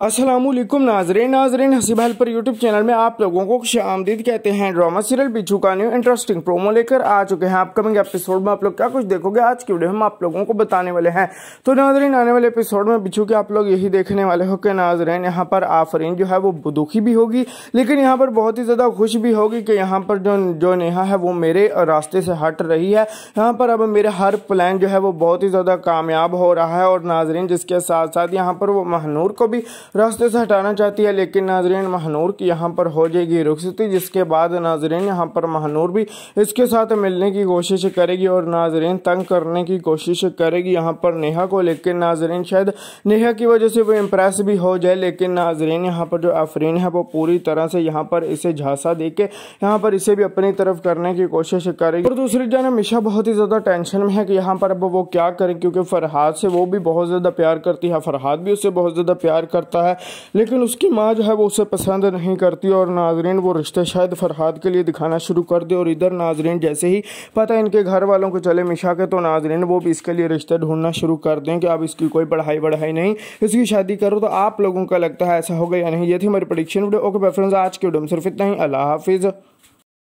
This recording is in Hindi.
असलम नाजरीन नाजरीन हसीबहल पर यूट्यूब चैनल में आप लोगों को खुश आमदीद कहते हैं। ड्रामा सीरियल बिछू का न्यू इंटरेस्टिंग प्रोमो लेकर आ चुके हैं अपकमिंग एपिसोड में। आप लोग क्या कुछ देखोगे? आज की वीडियो हम आप लोगों को बताने वाले हैं। तो नाजरीन, आने वाले एपिसोड में बिछू के आप लोग यही देखने वाले हो कि नाजरीन, यहाँ पर आफरीन जो है वो दुखी भी होगी, लेकिन यहाँ पर बहुत ही ज़्यादा खुश भी होगी कि यहाँ पर जो जो नेहा है वो मेरे रास्ते से हट रही है। यहाँ पर अब मेरे हर प्लान जो है वो बहुत ही ज़्यादा कामयाब हो रहा है और नाजरीन, जिसके साथ साथ यहाँ पर वो महनूर को भी रास्ते से हटाना चाहती है, लेकिन नाजरीन, महानूर की यहाँ पर हो जाएगी रुखसती, जिसके बाद नाजरीन यहाँ पर महानूर भी इसके साथ मिलने की कोशिश करेगी और नाजरीन तंग करने की कोशिश करेगी यहाँ पर नेहा को, लेकिन नाजरीन शायद नेहा की वजह से वो इम्प्रेस भी हो जाए, लेकिन नाजरीन यहाँ पर जो आफरीन है, वो पूरी तरह से यहाँ पर इसे झांसा दे के यहाँ पर इसे भी अपनी तरफ़ करने की कोशिश करेगी। और दूसरी जानब, मिशा बहुत ही ज़्यादा टेंशन में है कि यहाँ पर अब वो क्या करें, क्योंकि फरहाद से वो भी बहुत ज़्यादा प्यार करती है, फरहाद भी उससे बहुत ज़्यादा प्यार करता है, लेकिन उसकी माँ जो है वो उसे पसंद नहीं करती और नाजरीन वो रिश्ते शायद फरहाद के लिए दिखाना शुरू कर दे और इधर नाजरीन जैसे ही पता इनके घर वालों को चले मिशा के तो नाजरीन वो भी इसके लिए रिश्ते ढूंढना शुरू कर दें कि अब इसकी कोई पढ़ाई बढ़ाई नहीं, इसकी शादी करो तो आप लोगों का लगता है ऐसा होगा या नहीं? ये थी हमारी प्रडिक्शन वीडियो ओके फ्रेंड्स आज के वीडियो में सिर्फ़ इतना ही। अल्लाह हाफिज़।